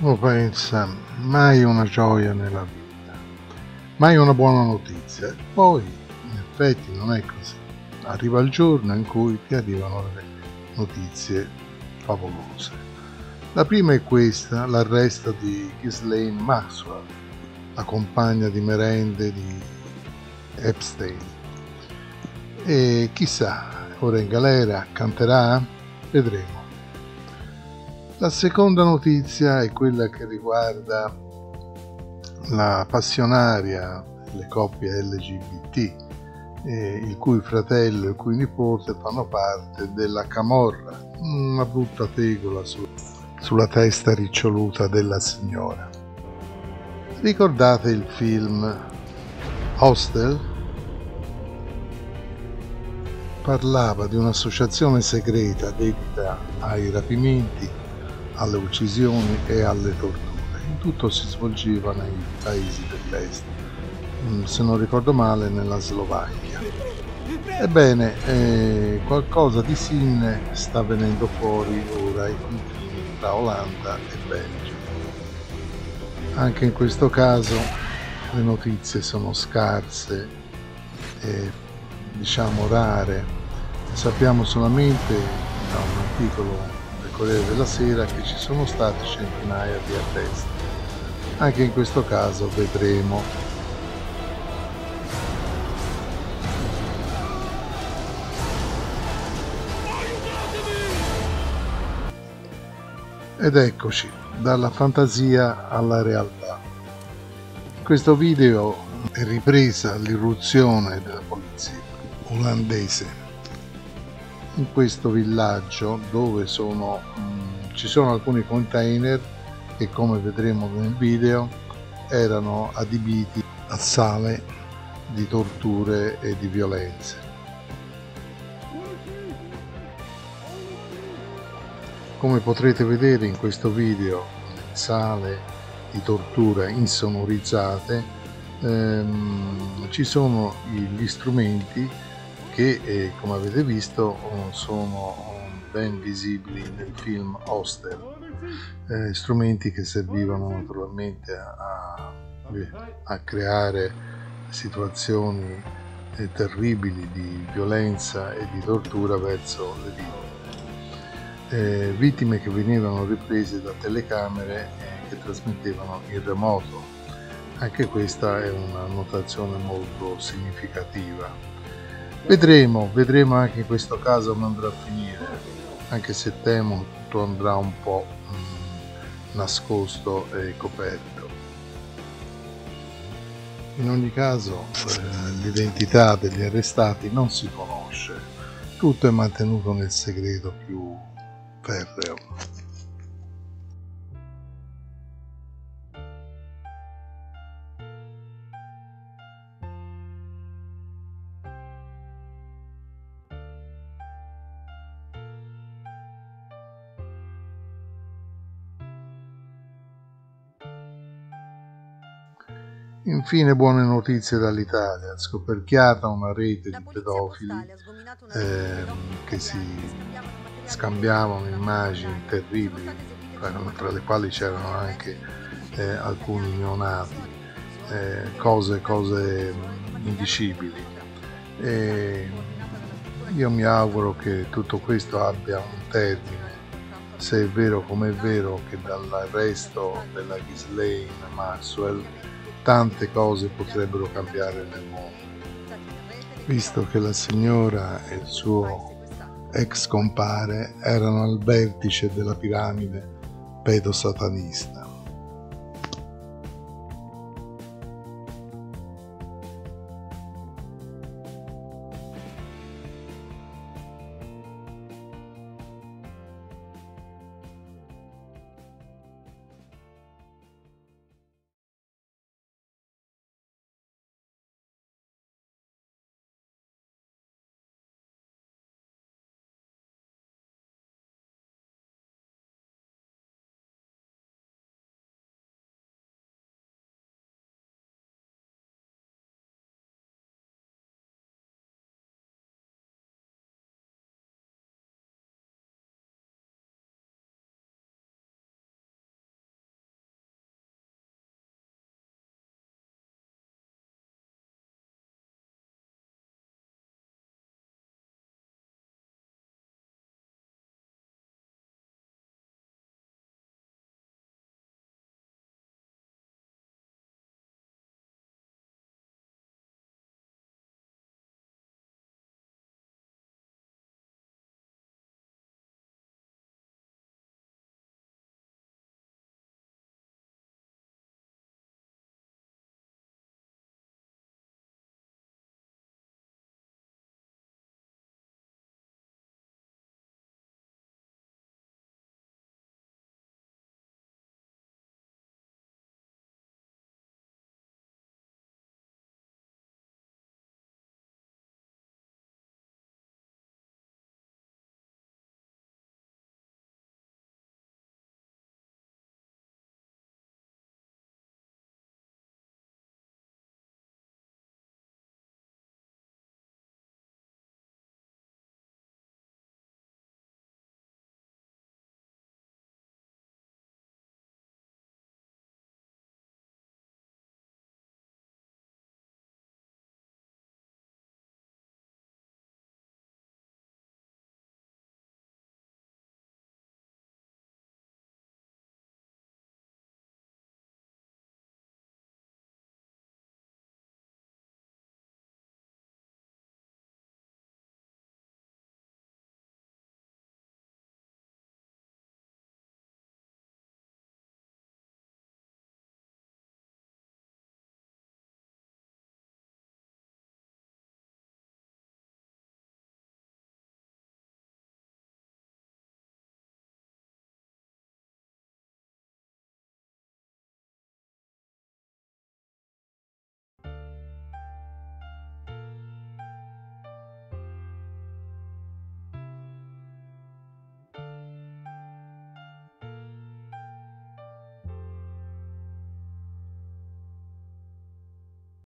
Uno pensa, mai una gioia nella vita, mai una buona notizia. Poi, in effetti, non è così. Arriva il giorno in cui ti arrivano le notizie favolose. La prima è questa, l'arresto di Ghislaine Maxwell, la compagna di merende di Epstein. E chissà, ora in galera canterà? Vedremo. La seconda notizia è quella che riguarda la passionaria delle coppie LGBT, eh, il cui fratello e il cui nipote fanno parte della Camorra, una brutta tegola su, sulla testa riccioluta della signora. Ricordate il film Hostel? Parlava di un'associazione segreta dedita ai rapimenti alle uccisioni e alle torture. Il tutto si svolgeva nei paesi dell'est, mm, se non ricordo male nella Slovacchia. Ebbene, eh, qualcosa di simile sta venendo fuori ora ai confini tra Olanda e Belgio. Anche in questo caso le notizie sono scarse e diciamo rare. Sappiamo solamente da un articolo Corriere della Sera che ci sono state centinaia di arresti. Anche in questo caso vedremo. Ed eccoci, dalla fantasia alla realtà. In questo video è ripresa l'irruzione della polizia olandese in questo villaggio dove sono, mh, mm, ci sono alcuni container che come vedremo nel video erano adibiti a sale di torture e di violenze. Come potrete vedere in questo video, sale di tortura insonorizzate, ehm, ci sono gli strumenti che eh, come avete visto sono ben visibili nel film Hostel, eh, strumenti che servivano naturalmente a, a creare situazioni eh, terribili di violenza e di tortura verso le vittime. Eh, vittime che venivano riprese da telecamere che trasmettevano in remoto. Anche questa è una notazione molto significativa. Vedremo, vedremo anche in questo caso come andrà a finire, anche se temo tutto andrà un po' mm, nascosto e coperto. In ogni caso eh, l'identità degli arrestati non si conosce, tutto è mantenuto nel segreto più ferreo. Infine buone notizie dall'Italia, scoperchiata una rete di pedofili eh, che si scambiavano immagini terribili, tra, le quali c'erano anche eh, alcuni neonati, eh, cose, cose indicibili. E io mi auguro che tutto questo abbia un termine, se è vero come è vero che dall'arresto della Ghislaine Maxwell tante cose potrebbero cambiare nel mondo, visto che la signora e il suo ex compare erano al vertice della piramide pedosatanista.